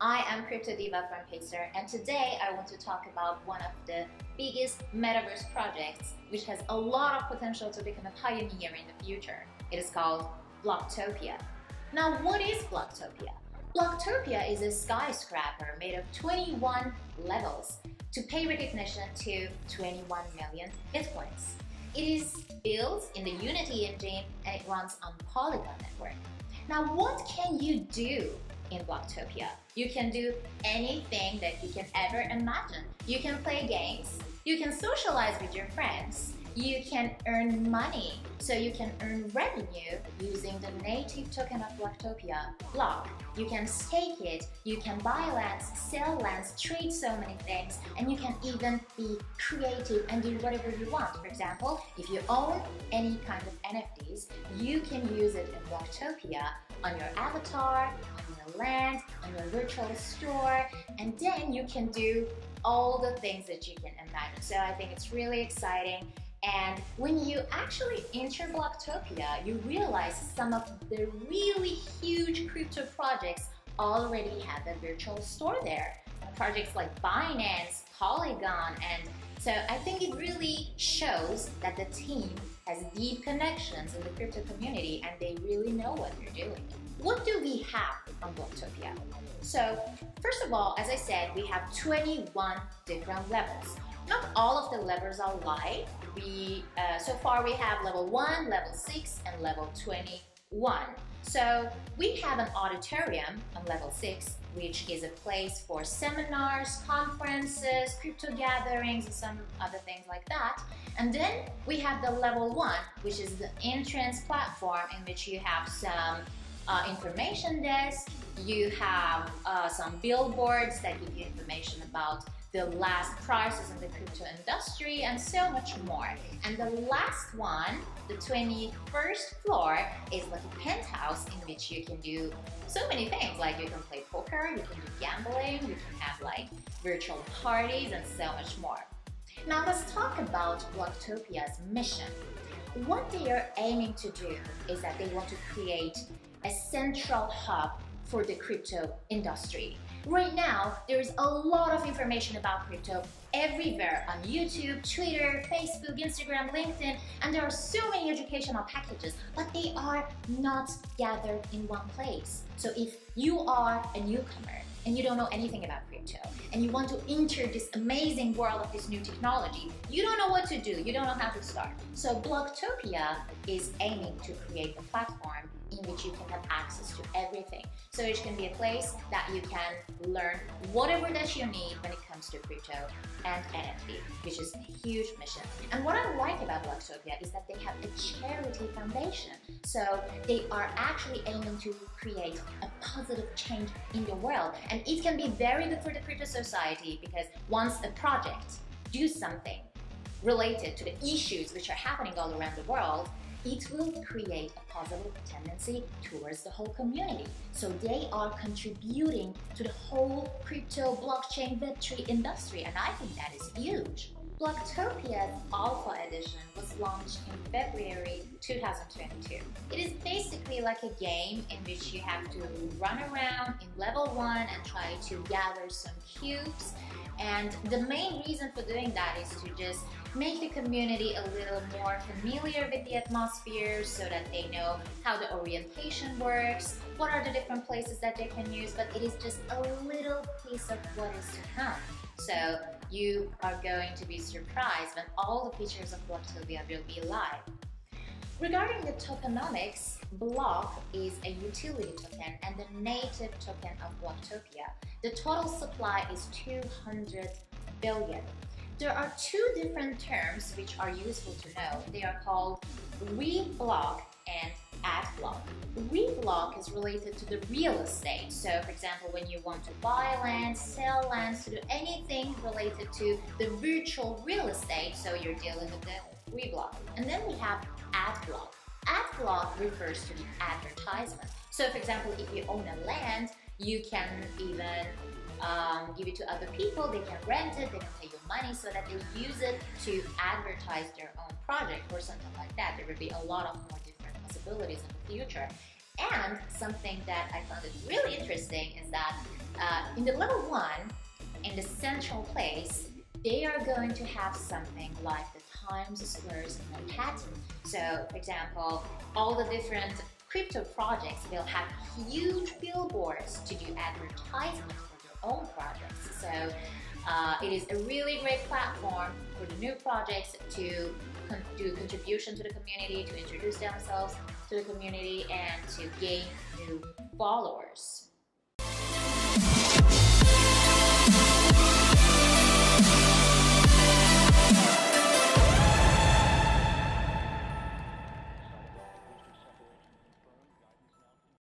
I am Crypto Diva from Pacer and today I want to talk about one of the biggest metaverse projects which has a lot of potential to become a pioneer in the future. It is called Bloktopia. Now what is Bloktopia? Bloktopia is a skyscraper made of 21 levels to pay recognition to 21 million bitcoins. It is built in the Unity engine and it runs on Polygon network. Now what can you do in Bloktopia. You can do anything that you can ever imagine. You can play games, you can socialize with your friends, you can earn money. So you can earn revenue using the native token of Bloktopia, BLOK. You can stake it, you can buy lands, sell lands, trade so many things, and you can even be creative and do whatever you want. For example, if you own any kind of NFTs, you can use it in Bloktopia on your avatar, on your land, on your virtual store, and then you can do all the things that you can imagine. So I think it's really exciting. And when you actually enter Bloktopia, you realize some of the really huge crypto projects already have a virtual store there. Projects like Binance, Polygon, and so I think it really shows that the team has deep connections in the crypto community and they really know what they're doing. What do we have on Bloktopia? So first of all, as I said, we have 21 different levels. Not all of the levels are live. We uh, So far we have level 1, level 6, and level 21. So we have an auditorium on level 6, which is a place for seminars, conferences, crypto gatherings, and some other things like that. And then we have the level 1, which is the entrance platform in which you have some uh, information desk, you have uh, some billboards that give you information about the last prices in the crypto industry, and so much more. And the last one, the 21st floor, is like a penthouse in which you can do so many things. Like you can play poker, you can do gambling, you can have like virtual parties, and so much more. Now let's talk about Bloktopia's mission. What they are aiming to do is that they want to create a central hub for the crypto industry. Right now, there is a lot of information about crypto everywhere on YouTube, Twitter, Facebook, Instagram, LinkedIn, and there are so many educational packages, but they are not gathered in one place. So if you are a newcomer and you don't know anything about crypto and you want to enter this amazing world of this new technology, you don't know what to do, you don't know how to start. So Bloktopia is aiming to create a platform in which you can have access to everything. So it can be a place that you can learn whatever that you need when it comes to crypto and NFT, which is a huge mission. And what I like about Bloktopia is that they have a charity foundation. So they are actually aiming to create a positive change in the world. And it can be very good for the crypto society because once a project do something related to the issues which are happening all around the world, it will create a positive tendency towards the whole community. So they are contributing to the whole crypto blockchain Web3 industry and I think that is huge. Bloktopia's Alpha Edition was launched in February 2022. It is basically like a game in which you have to run around in level 1 and try to gather some cubes and the main reason for doing that is to just make the community a little more familiar with the atmosphere so that they know how the orientation works, what are the different places that they can use, but it is just a little piece of what is to come. So you are going to be surprised when all the features of Bloktopia will be live. Regarding the tokenomics, BLOK is a utility token and the native token of Bloktopia. The total supply is 200 billion. There are two different terms which are useful to know. They are called REBLOK and ADBLOK. REBLOK is related to the real estate. So for example, when you want to buy land, sell land, to do anything related to the virtual real estate, so you're dealing with the REBLOK. And then we have ADBLOK. Ad block refers to the advertisement. So for example, if you own a land, you can even um, give it to other people, they can rent it, they can pay you money so that they use it to advertise their own project or something like that. There will be a lot of more possibilities in the future. And something that I found it really interesting is that uh, in the level one, in the central place, they are going to have something like the Times Squares in Manhattan. So, for example, all the different crypto projects will have huge billboards to do advertisements for their own projects. So, uh, it is a really great platform new projects to con do contribution to the community, to introduce themselves to the community, and to gain new followers.